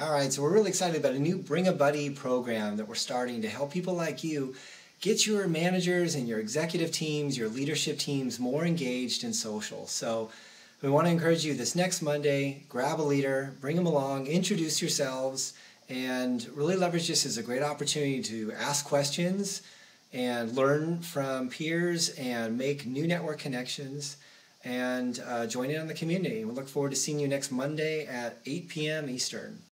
All right, so we're really excited about a new Bring a Buddy program that we're starting to help people like you get your managers and your executive teams, your leadership teams more engaged in social. So we want to encourage you this next Monday, grab a leader, bring them along, introduce yourselves, and really leverage this as a great opportunity to ask questions and learn from peers and make new network connections and uh, join in on the community. We look forward to seeing you next Monday at 8 p.m. Eastern.